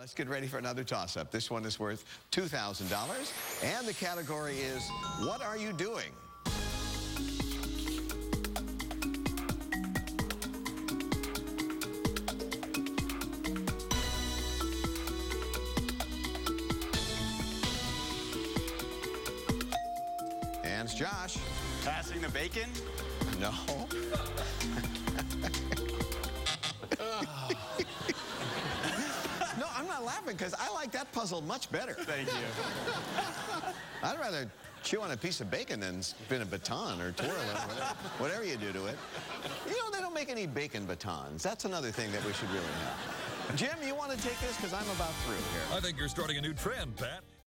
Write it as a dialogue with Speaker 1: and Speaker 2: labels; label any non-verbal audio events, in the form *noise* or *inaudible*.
Speaker 1: let's get ready for another toss-up. This one is worth $2,000, and the category is, what are you doing? And it's Josh.
Speaker 2: Passing the bacon?
Speaker 1: No. *laughs* *laughs* *laughs* no, I'm not laughing because I like that puzzle much better.
Speaker 2: Thank you. *laughs*
Speaker 1: I'd rather chew on a piece of bacon than spin a baton or twirl it, whatever, whatever you do to it. You know, they don't make any bacon batons. That's another thing that we should really have. Jim, you want to take this? Because I'm about through here.
Speaker 3: I think you're starting a new trend, Pat.